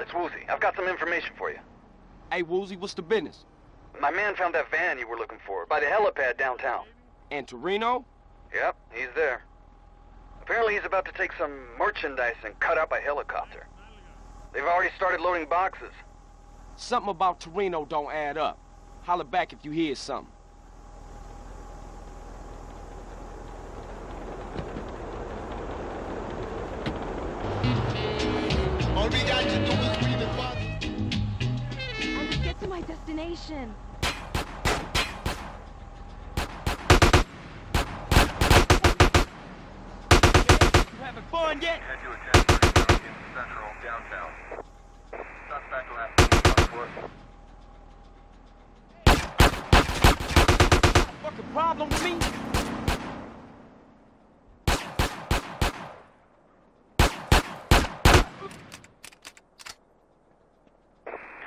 it's Woozie. I've got some information for you. Hey, Woozie, what's the business? My man found that van you were looking for by the helipad downtown. And Toreno? Yep, he's there. Apparently he's about to take some merchandise and cut out by helicopter. They've already started loading boxes. Something about Toreno don't add up. Holler back if you hear something. Destination. You having fun yet? Head to a 1030 in Central, downtown. Suspect last seen on foot. Fucking problem with me?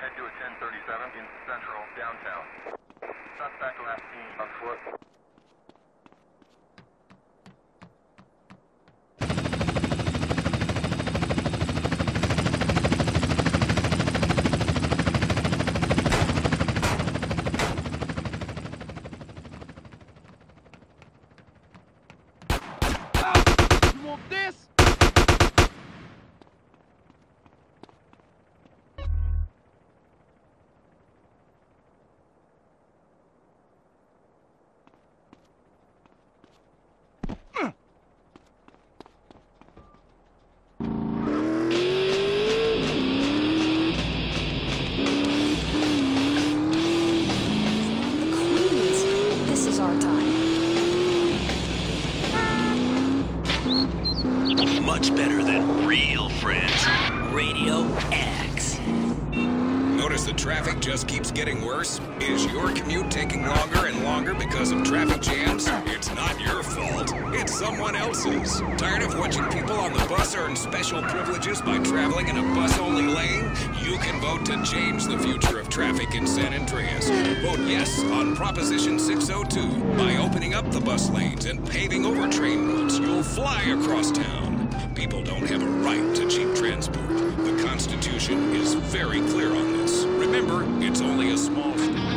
Head to a 1037 in Central, downtown. Suspect last seen on foot. Ah, you want this? Our time. Traffic just keeps getting worse? Is your commute taking longer and longer because of traffic jams? It's not your fault. It's someone else's. Tired of watching people on the bus earn special privileges by traveling in a bus-only lane? You can vote to change the future of traffic in San Andreas. Vote yes on Proposition 602. By opening up the bus lanes and paving over train routes, you'll fly across town. People don't have a right to cheap transport. The Constitution is very clear on this. It's only a small step.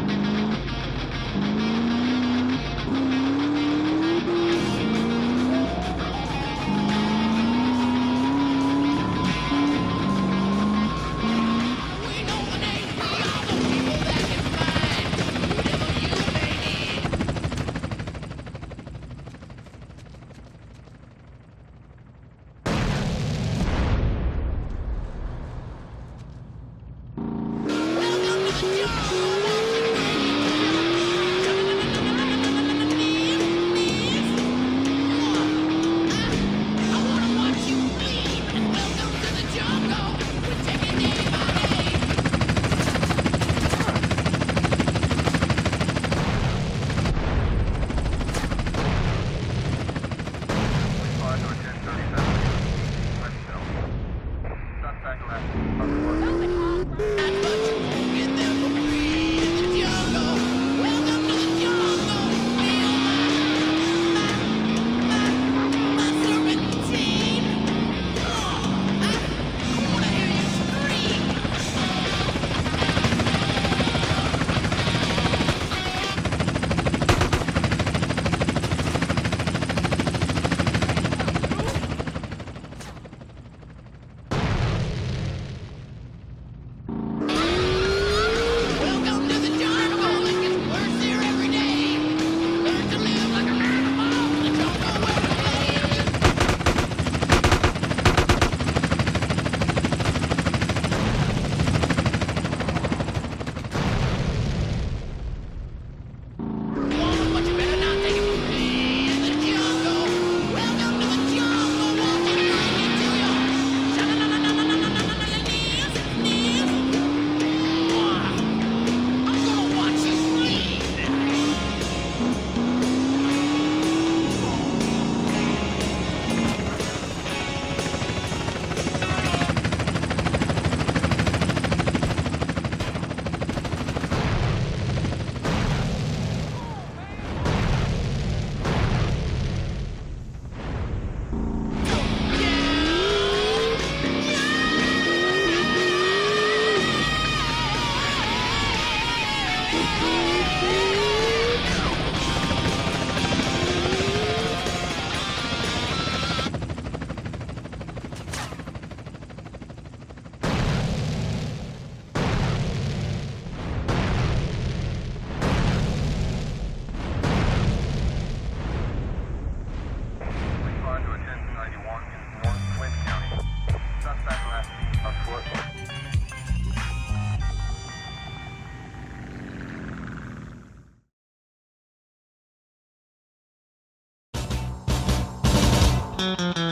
Bye.